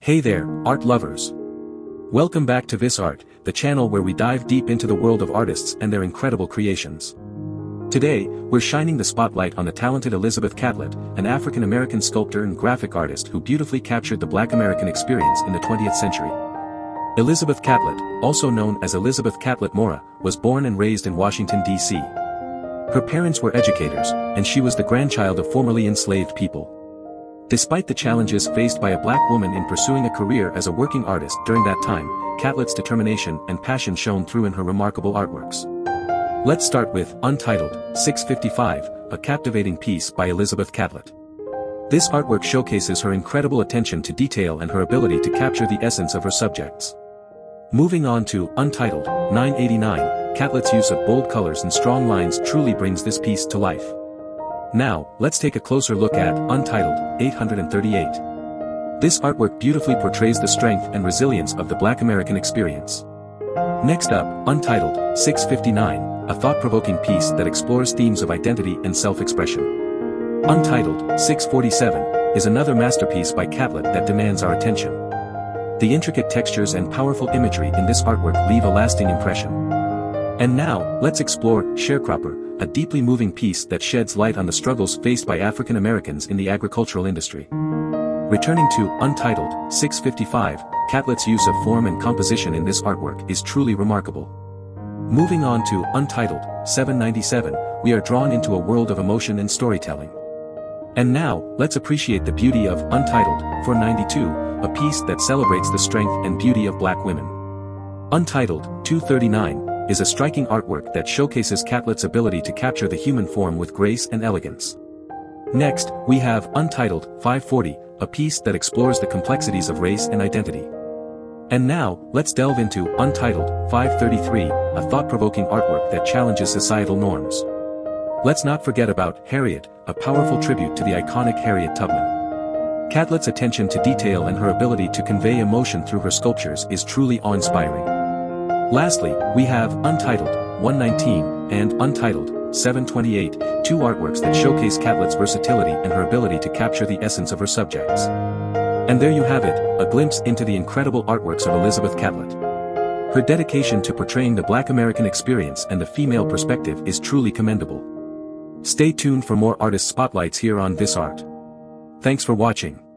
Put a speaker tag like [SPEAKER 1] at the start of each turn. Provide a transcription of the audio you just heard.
[SPEAKER 1] Hey there, art lovers. Welcome back to VIS ART, the channel where we dive deep into the world of artists and their incredible creations. Today, we're shining the spotlight on the talented Elizabeth Catlett, an African-American sculptor and graphic artist who beautifully captured the Black American experience in the 20th century. Elizabeth Catlett, also known as Elizabeth Catlett Mora, was born and raised in Washington, D.C. Her parents were educators, and she was the grandchild of formerly enslaved people. Despite the challenges faced by a black woman in pursuing a career as a working artist during that time, Catlett's determination and passion shone through in her remarkable artworks. Let's start with Untitled, 655, a captivating piece by Elizabeth Catlett. This artwork showcases her incredible attention to detail and her ability to capture the essence of her subjects. Moving on to Untitled, 989, Catlett's use of bold colors and strong lines truly brings this piece to life. Now, let's take a closer look at Untitled, 838. This artwork beautifully portrays the strength and resilience of the Black American experience. Next up, Untitled, 659, a thought-provoking piece that explores themes of identity and self-expression. Untitled, 647, is another masterpiece by Catlett that demands our attention. The intricate textures and powerful imagery in this artwork leave a lasting impression. And now, let's explore Sharecropper, a deeply moving piece that sheds light on the struggles faced by African Americans in the agricultural industry. Returning to Untitled, 655, Catlett's use of form and composition in this artwork is truly remarkable. Moving on to Untitled, 797, we are drawn into a world of emotion and storytelling. And now, let's appreciate the beauty of Untitled, 492, a piece that celebrates the strength and beauty of black women. Untitled, 239, is a striking artwork that showcases Catlett's ability to capture the human form with grace and elegance. Next, we have Untitled, 540, a piece that explores the complexities of race and identity. And now, let's delve into Untitled, 533, a thought-provoking artwork that challenges societal norms. Let's not forget about Harriet, a powerful tribute to the iconic Harriet Tubman. Catlett's attention to detail and her ability to convey emotion through her sculptures is truly awe-inspiring. Lastly, we have Untitled, 119, and Untitled, 728, two artworks that showcase Catlett's versatility and her ability to capture the essence of her subjects. And there you have it, a glimpse into the incredible artworks of Elizabeth Catlett. Her dedication to portraying the Black American experience and the female perspective is truly commendable. Stay tuned for more artist spotlights here on VIS ART. Thanks for watching.